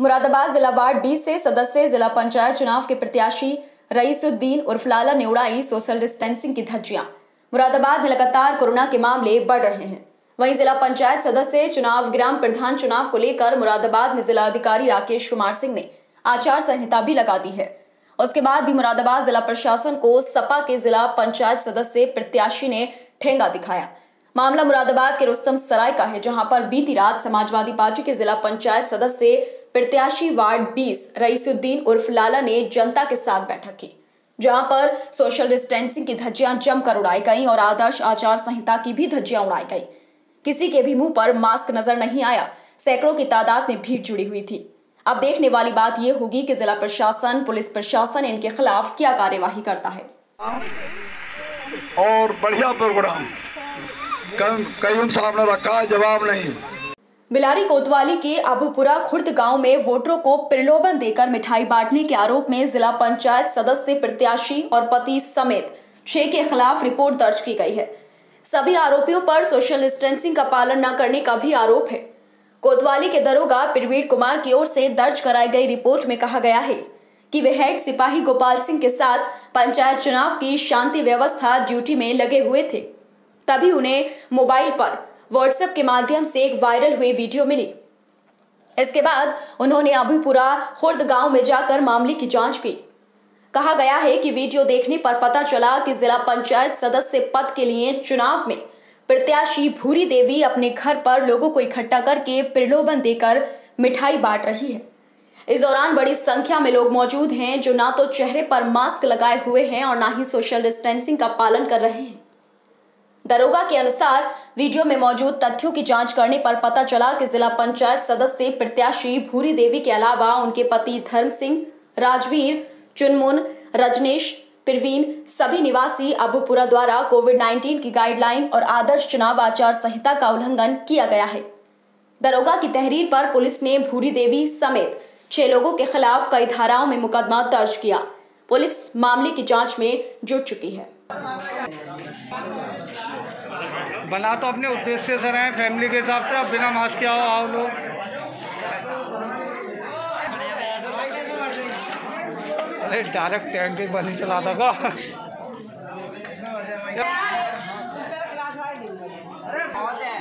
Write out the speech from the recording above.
मुरादाबाद जिला वार्ड 20 से सदस्य जिला पंचायत चुनाव के प्रत्याशी रईसुद्दीन उर्फ़ लाला ने उड़ाई सोशल डिस्टेंसिंग की धज्जियाँ। मुरादाबाद में लगातार कोरोना के मामले बढ़ रहे हैं। वहीं जिला पंचायत सदस्य, चुनाव ग्राम प्रधान चुनाव को लेकर मुरादाबाद में जिला अधिकारी राकेश कुमार सिंह ने आचार संहिता भी लगा दी है। उसके बाद भी मुरादाबाद जिला प्रशासन को सपा के जिला पंचायत सदस्य प्रत्याशी ने ठेंगा दिखाया। मामला मुरादाबाद के रुस्तम सराय का है, जहाँ पर बीती रात समाजवादी पार्टी के जिला पंचायत सदस्य प्रत्याशी वार्ड 20 रईसुद्दीन उर्फ़ लाला ने जनता के साथ बैठक की, जहाँ पर सोशल डिस्टेंसिंग की धज्जियाँ जमकर उड़ाई गई और आदर्श आचार संहिता की भी धज्जियाँ उड़ाई गई। किसी के भी मुँह पर मास्क नज़र नहीं आया, सैकड़ों की तादाद में भीड़ जुड़ी हुई थी। अब देखने वाली बात यह होगी कि जिला प्रशासन, पुलिस प्रशासन इनके खिलाफ क्या कार्यवाही करता है। और बढ़िया प्रोग्राम। कई साहब ने रखा जवाब नहीं। बिलारी कोतवाली के अबुपुरा खुर्द गाँव में वोटरों को प्रलोभन देकर मिठाई बांटने के आरोप में जिला पंचायत सदस्य प्रत्याशी और पति समेत छह के खिलाफ रिपोर्ट दर्ज की गई है। सभी आरोपियों पर सोशल डिस्टेंसिंग का पालन न करने का भी आरोप है। कोतवाली के दरोगा प्रवीण कुमार की ओर से दर्ज कराई गई रिपोर्ट में कहा गया है कि वे हेड सिपाही गोपाल सिंह के साथ पंचायत चुनाव की शांति व्यवस्था ड्यूटी में लगे हुए थे। तभी उन्हें मोबाइल पर व्हाट्सएप के माध्यम से एक वायरल हुई वीडियो मिली। इसके बाद उन्होंने अभिपुरा खुर्द गाँव में जाकर मामले की जाँच की। कहा गया है कि वीडियो देखने पर पता चला कि जिला पंचायत सदस्य पद के लिए चुनाव में प्रत्याशी भूरी देवी अपने घर पर लोगों को इकट्ठा करके प्रलोभन देकर मिठाई बांट रही है। इस दौरान बड़ी संख्या में लोग मौजूद हैं जो ना तो चेहरे पर मास्क लगाए हुए हैं और ना ही सोशल डिस्टेंसिंग का पालन कर रहे हैं। दरोगा के अनुसार, वीडियो में मौजूद तथ्यों की जाँच करने पर पता चला कि जिला पंचायत सदस्य प्रत्याशी भूरी देवी के अलावा उनके पति धर्म सिंह, राजवीर, चुनमुन, रजनेश, प्रवीण, सभी निवासी अबुपुरा द्वारा कोविड 19 की गाइडलाइन और आदर्श चुनाव आचार संहिता का उल्लंघन किया गया है। दरोगा की तहरीर पर पुलिस ने भूरी देवी समेत छह लोगों के खिलाफ कई धाराओं में मुकदमा दर्ज किया। पुलिस मामले की जाँच में जुट चुकी है। बना तो अपने उद्देश्य से रहे फैमिली के हिसाब से अब बिना मास्क के आओ आओ लोग। अरे डायरेक्ट टैंक बनी चलाता का अरे बहुत है।